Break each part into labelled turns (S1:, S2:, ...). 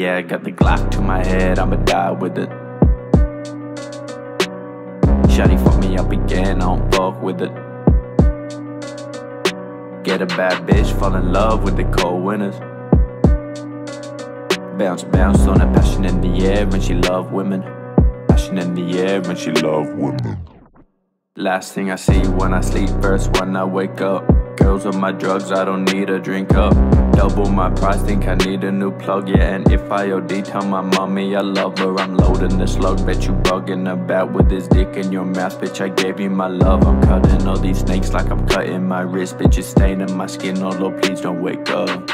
S1: Yeah, got the Glock to my head, I'ma die with it. Shawty fuck me up again, I don't fuck with it. Get a bad bitch, fall in love with the cold winners. Bounce, bounce on that passion in the air, when she love women. Passion in the air, when she love women. Last thing I see when I sleep, first when I wake up. Girls on my drugs, I don't need a drink up. Double my price, think I need a new plug, yeah. And if I OD, tell my mommy I love her. I'm loading the slug, bet you bugging about with this dick in your mouth, bitch. I gave you my love. I'm cutting all these snakes like I'm cutting my wrist, bitch. It's staining my skin, although please don't wake up.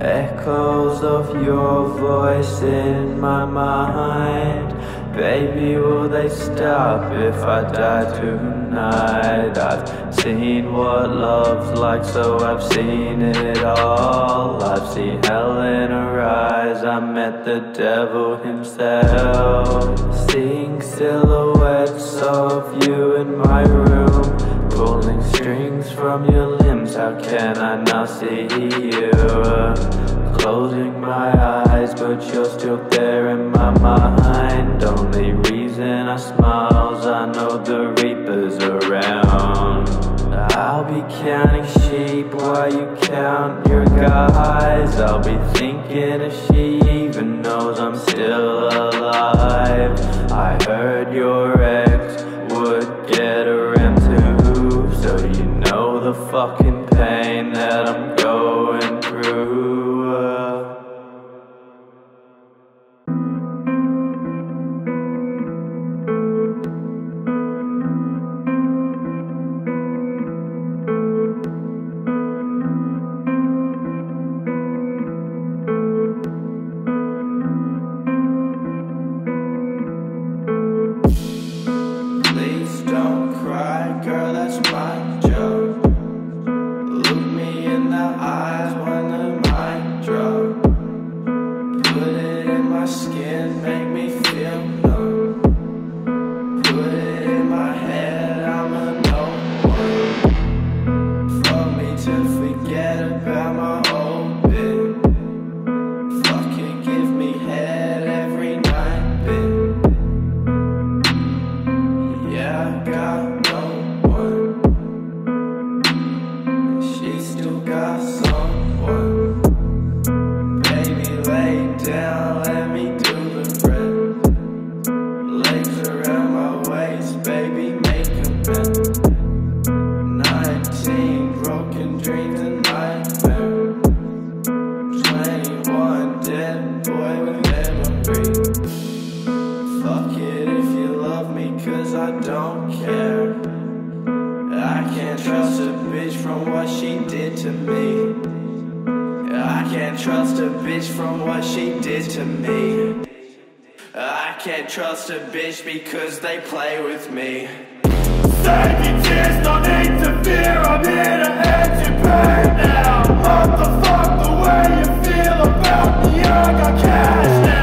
S1: Echoes of your voice in my mind. Baby, will they stop if I die tonight? I've seen what love's like, so I've seen it all. I've seen hell in her eyes. I met the devil himself. Seeing silhouettes of you in my room, pulling strings from your limbs. How can I not see you? Closing my eyes, but you're still there in my mind. Only reason I smile is I know the Reaper's around. I'll be counting sheep while you count your guys. I'll be thinking if she even knows I'm still alive. I heard your ex would get around too, so you know the fucking pain that I'm going through. Can't trust a bitch from what she did to me. I can't trust a bitch from what she did to me. I can't trust a bitch because they play with me. Save your tears, don't need to fear. I'm here to end your pain now. What the fuck, the way you feel about me? I got cash now.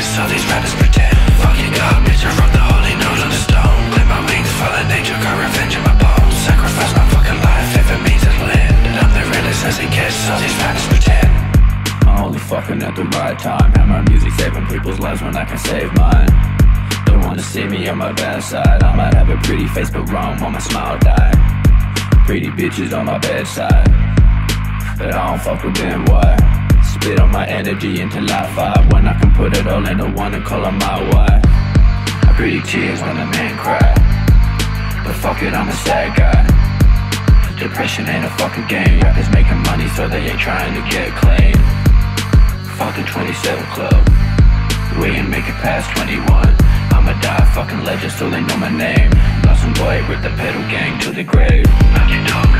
S2: All these rappers pretend. Fucking god, bitch. I wrote the holy note on the stone. Clip my wings, fallen angel, got revenge in my bones. Sacrifice my fucking life if it means it'll. And I'm the realest as it gets, all these rappers pretend.
S1: I'm only fucking at the right time. Have my music saving people's lives when I can save mine. Don't wanna see me on my bad side. I might have a pretty face, but wrong on my smile die. Pretty bitches on my bedside, but I don't fuck with them. Why? Spit all my energy until I vibe. When I can put it all into one and call her my wife. I pretty tears when the man cry, but fuck it, I'm a sad guy. Depression ain't a fucking game. Rappers making money, so they ain't trying to get clean. Fuck the 27 club. We ain't make it past 21. I'ma die fucking legend, so they know my name. Lost some boy with the petal gang to the grave.
S2: Like you talkers,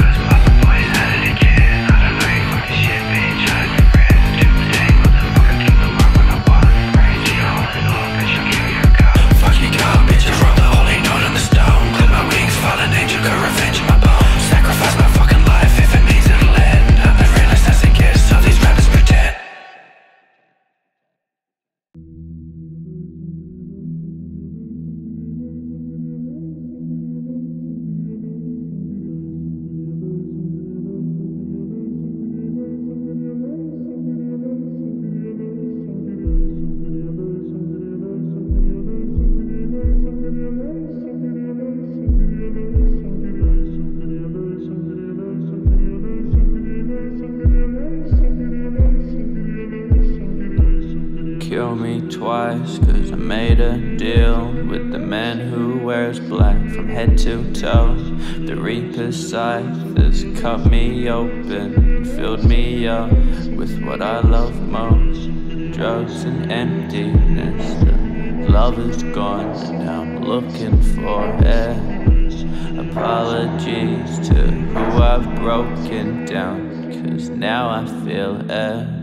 S1: made a deal with the man who wears black from head to toe. The Reaper's scythe has cut me open filled me up with what I love most drugs and emptiness. The love is gone, and now I'm looking for it. Apologies to who I've broken down, cause now I feel it.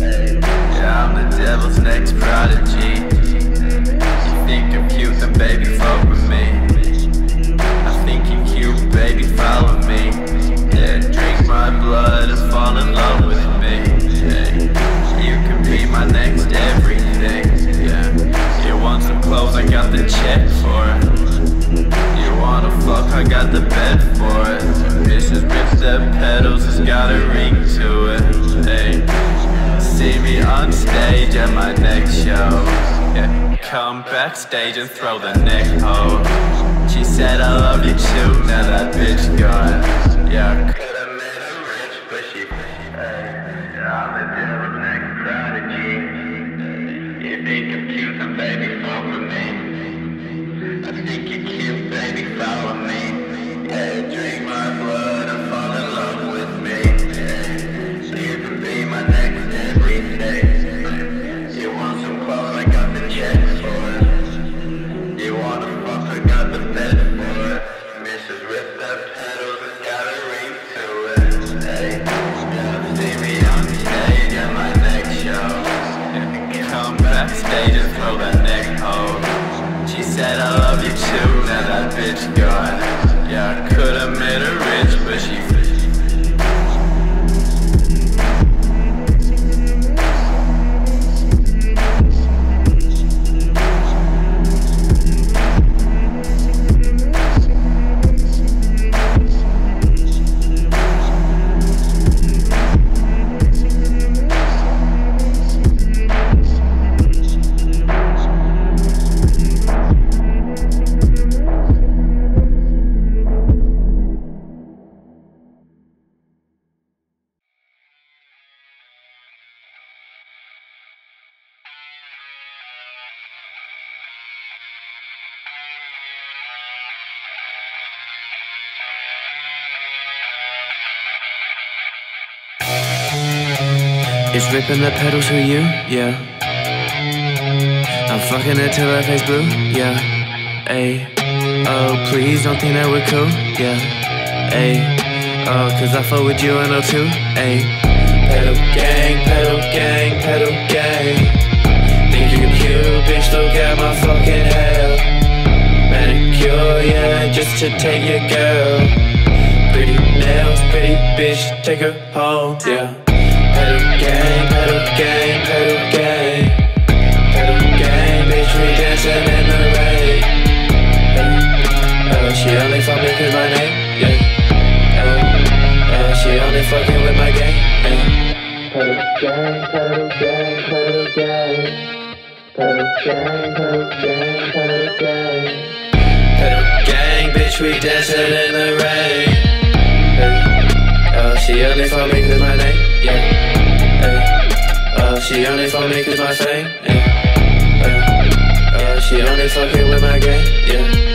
S1: Yeah, I'm the devil's next prodigy. Think I'm cute, then baby, fuck with me. I think you're cute, baby, follow me. Yeah, drink my blood and fall in love with me. Yeah, you can be my next everything. Yeah, you want some clothes, I got the check for it. You wanna fuck, I got the bed for it. Bitches with the petals, it's got a ring to it. Hey. See me on stage at my next show. Yeah. Come backstage and throw the neck hoe. She said I love you too, now that bitch gone. Yeah. Is ripping the petals for you? Yeah. I'm fucking it till her face blue? Yeah. Ayy. Oh, please don't think that we're cool? Yeah. Ayy. Oh, cause I fuck with you and I too? Ayy. Petal gang, petal gang, petal gang. Think you cute, bitch, look at my fucking hair. Manicure, yeah, just to take your girl. Pretty nails, pretty bitch, take her home, yeah. Petal gang, petal gang, petal gang. Petal gang, bitch, we dancing in the rain. Uh, she only fuck me cause my name, yeah. Uh, she only fucking with my gang, yeah. Petal gang, petal gang, petal gang. Petal gang, bitch, we dancing in the rain. Uh, she only for me cause my she only for me cause my fame, yeah. Uh, uh, she only fucking with my game, yeah.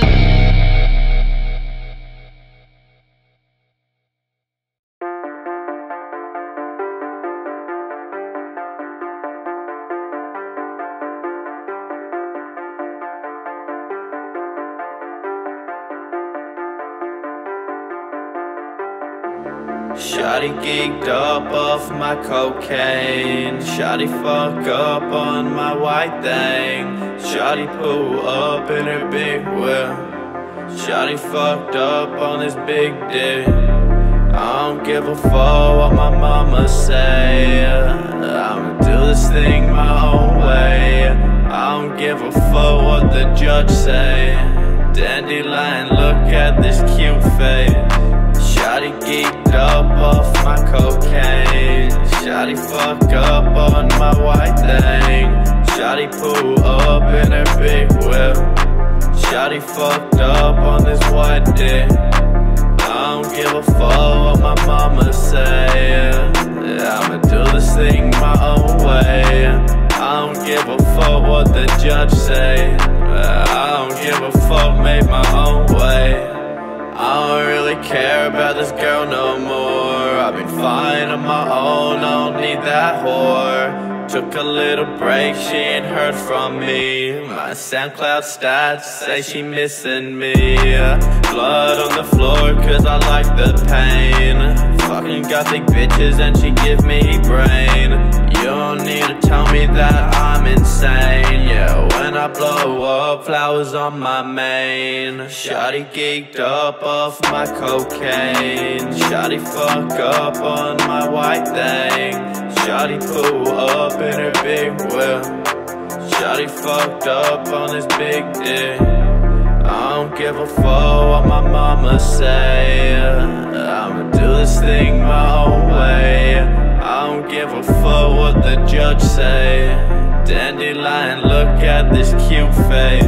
S1: Geeked up off my cocaine. Shotty fuck up on my white thing. Shotty pull up in her big wheel. Shotty fucked up on this big dick. I don't give a fuck what my mama say. I'ma do this thing my own way. I don't give a fuck what the judge say. Dandelion, look at this cute face. Shotty geeked up off my cocaine. Shotty fuck up on my white thing. Shotty pull up in her big whip. Shotty fucked up on this white dick. I don't give a fuck what my mama say. I'ma do this thing my own way. I don't give a fuck what the judge say. I don't give a fuck, make my own way. I don't really care about this girl no more. I've been fine on my own, I don't need that whore. Took a little break, she ain't heard from me. My SoundCloud stats say she missing me. Blood on the floor, cause I like the pain. Fucking gothic bitches and she give me brain. You don't need to tell me that I'm insane. Yeah, when I blow up, flowers on my mane. Shotty geeked up off my cocaine. Shotty fuck up on my white thing. Shotty pull up in her big wheel. Shotty fucked up on this big dick. I don't give a fuck what my mama say. I'ma do this thing my own way. Don't give a fuck what the judge say. Dandelion, look at this cute face.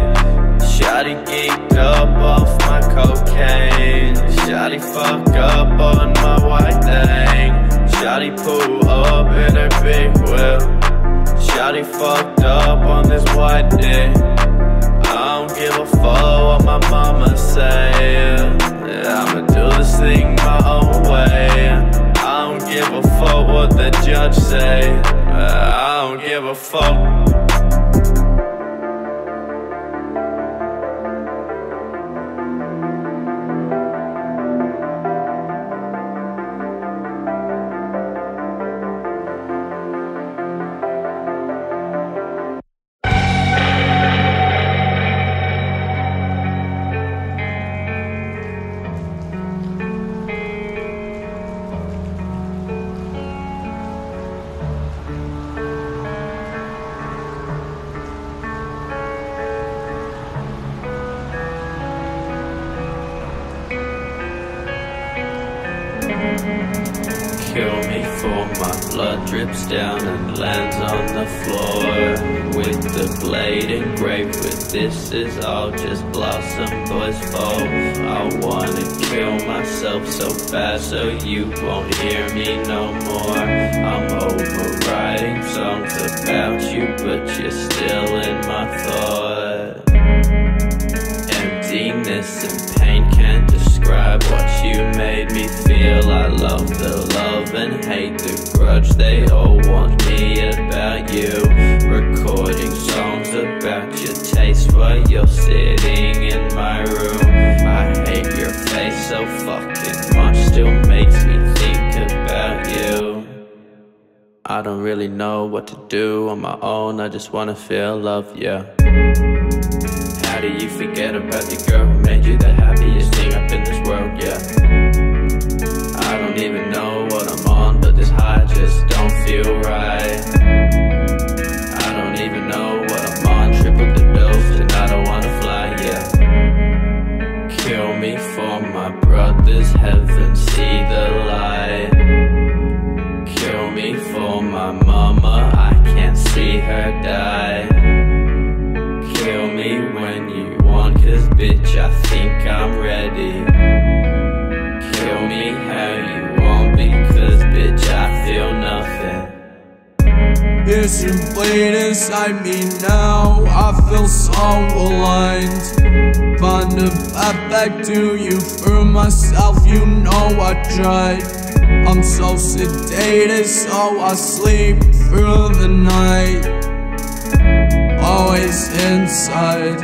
S1: Shotty geeked up off my cocaine. Shotty fuck up on my white thing. Shotty pull up in her big wheel. Shotty fucked up on this white dick. I don't give a fuck what my mama say. I'ma do this thing my own way. Give a fuck what the judge say. Uh, I don't give a fuck. Kill me for my blood drips down and lands on the floor. With the blade engraved with this is all just blossom boys fall. I wanna kill myself so bad so you won't hear me no more. I'm overwriting songs about you but you're still in my thought. Emptiness and pain describe what you made me feel. I love the love and hate the grudge they all want me about you. Recording songs about your taste while you're sitting in my room. I hate your face so fucking much, still makes me think about you. I don't really know what to do on my own, I just wanna feel love, yeah. How do you forget about the girl who made you the happiest thing up in just
S3: path back to you for myself, you know I tried. I'm so sedated, so I sleep through the night. Always inside.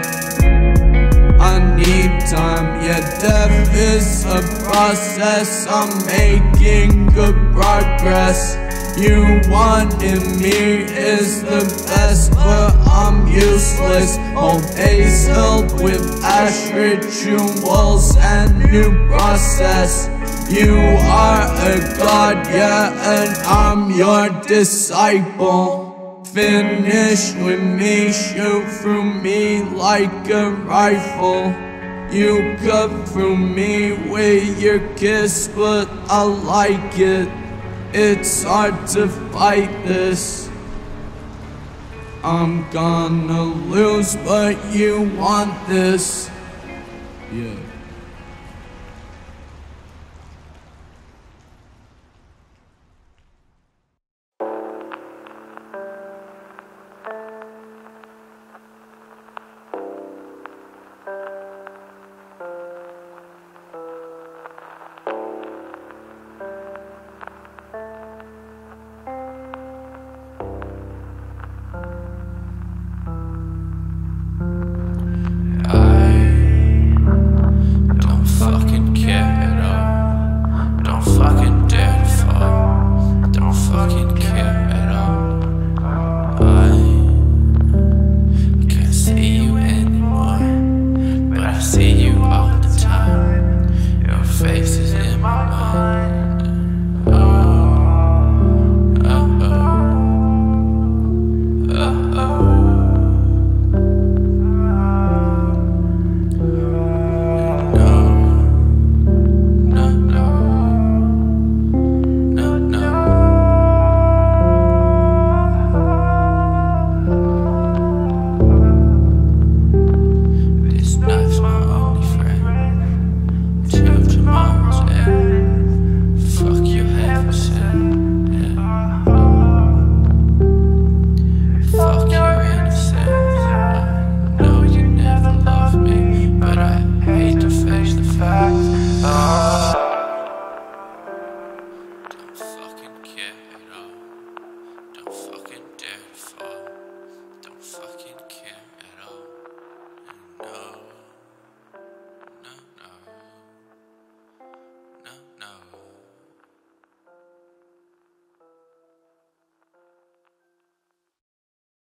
S3: I need time, yeah, death is a process. I'm making good progress. You wanted me is the best, but I'm useless. Old days filled with ash rituals and new process. You are a god, yeah, and I'm your disciple. Finish with me, shoot through me like a rifle. You cut through me with your kiss, but I like it. It's hard to fight this. I'm gonna lose, but you want this. Yeah.